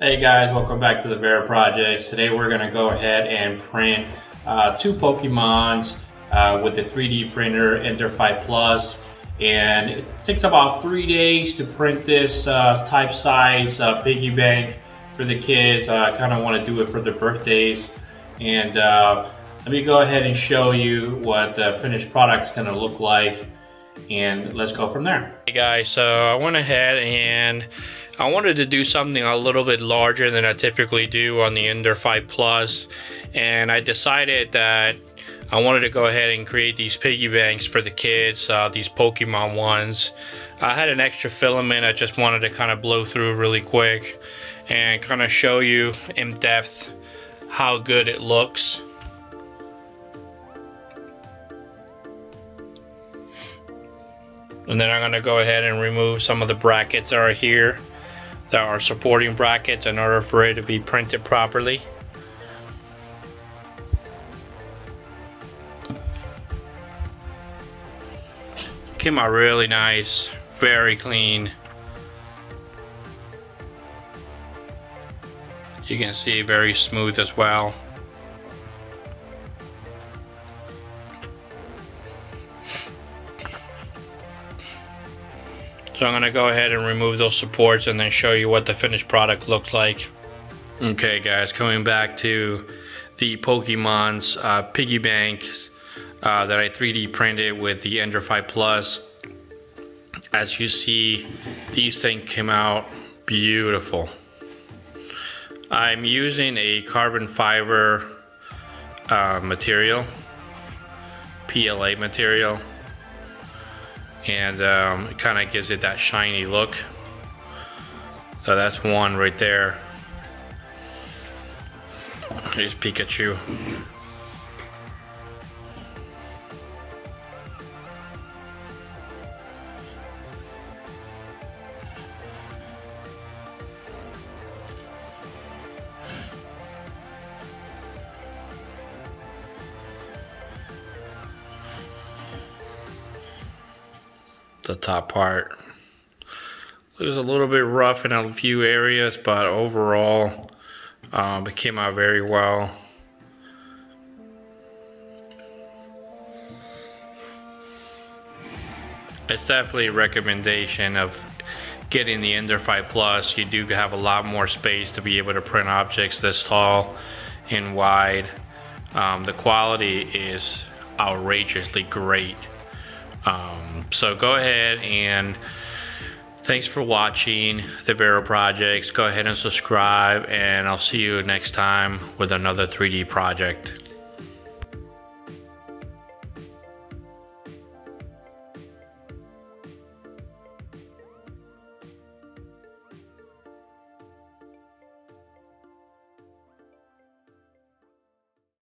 Hey guys, welcome back to the Vera Projects. Today we're going to go ahead and print uh, two Pokemons uh, with the 3D printer Ender 5 Plus. And it takes about three days to print this uh, type size uh, piggy bank for the kids. I kind of want to do it for their birthdays. And uh, let me go ahead and show you what the finished product is going to look like. And let's go from there. Hey guys, so I went ahead and I wanted to do something a little bit larger than I typically do on the Ender 5 Plus, and I decided that I wanted to go ahead and create these piggy banks for the kids, uh, these Pokemon ones. I had an extra filament I just wanted to kind of blow through really quick and kind of show you in depth how good it looks. And then I'm going to go ahead and remove some of the brackets that are here that are supporting brackets in order for it to be printed properly. Came out really nice, very clean. You can see very smooth as well. So I'm gonna go ahead and remove those supports and then show you what the finished product looks like. Okay guys, coming back to the Pokemon's uh, piggy banks uh, that I 3D printed with the Ender 5 Plus. As you see, these things came out beautiful. I'm using a carbon fiber uh, material, PLA material and um, it kind of gives it that shiny look. So that's one right there. Here's Pikachu. The top part. It was a little bit rough in a few areas, but overall um, it came out very well. It's definitely a recommendation of getting the Ender 5 Plus. You do have a lot more space to be able to print objects this tall and wide. Um, the quality is outrageously great. Um, so go ahead and thanks for watching the Vera Projects. Go ahead and subscribe and I'll see you next time with another 3D project.